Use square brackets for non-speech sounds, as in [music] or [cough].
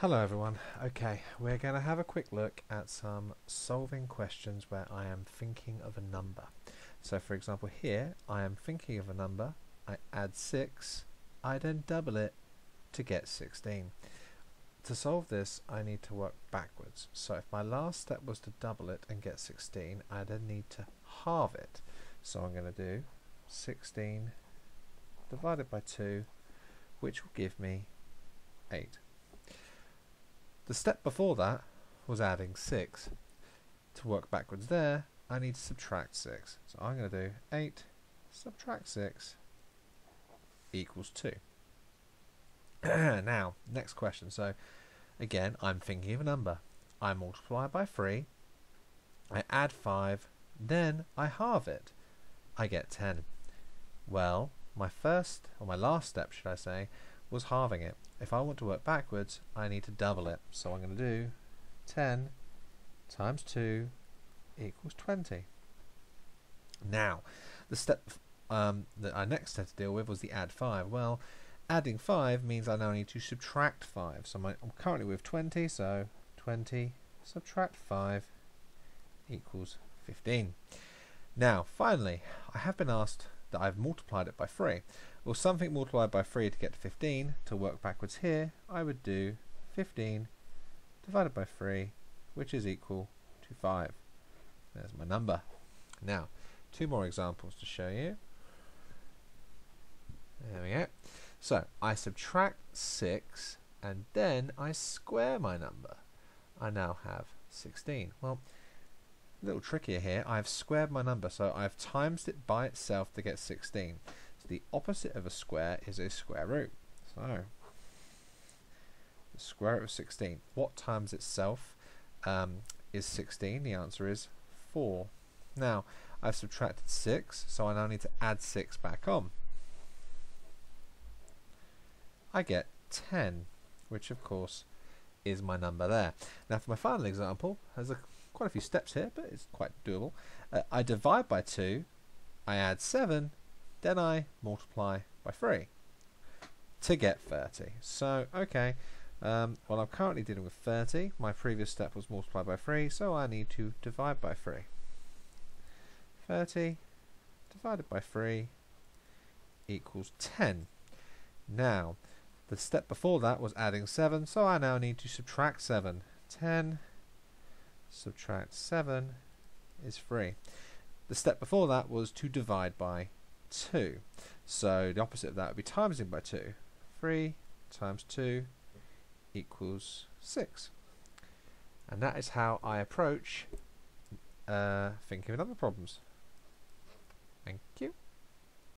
Hello everyone. Okay, we're going to have a quick look at some solving questions where I am thinking of a number. So for example here, I am thinking of a number, I add 6, I then double it to get 16. To solve this, I need to work backwards. So if my last step was to double it and get 16, I then need to halve it. So I'm going to do 16 divided by 2, which will give me 8. The step before that was adding 6. To work backwards there, I need to subtract 6. So I'm going to do 8 subtract 6 equals 2. [clears throat] now, next question. So, again, I'm thinking of a number. I multiply by 3, I add 5, then I halve it. I get 10. Well, my first, or my last step, should I say, was halving it. If I want to work backwards, I need to double it. So I'm going to do 10 times 2 equals 20. Now, the step um, that I next had to deal with was the add 5. Well, adding 5 means I now need to subtract 5. So my, I'm currently with 20, so 20 subtract 5 equals 15. Now, finally, I have been asked that I've multiplied it by 3. Well, something multiplied by 3 to get to 15, to work backwards here, I would do 15 divided by 3, which is equal to 5. There's my number. Now, two more examples to show you. There we go. So, I subtract 6, and then I square my number. I now have 16. Well, a little trickier here. I've squared my number, so I've times it by itself to get 16. The opposite of a square is a square root. So the square root of 16. What times itself um, is 16? The answer is 4. Now, I've subtracted 6, so I now need to add 6 back on. I get 10, which of course is my number there. Now for my final example, there's a quite a few steps here, but it's quite doable. Uh, I divide by 2, I add 7, then I multiply by 3 to get 30. So, okay, um, well I'm currently dealing with 30. My previous step was multiply by 3, so I need to divide by 3. 30 divided by 3 equals 10. Now, the step before that was adding 7, so I now need to subtract 7. 10 subtract 7 is 3. The step before that was to divide by 2. So the opposite of that would be timesing by 2. 3 times 2 equals 6. And that is how I approach uh, thinking of other problems. Thank you.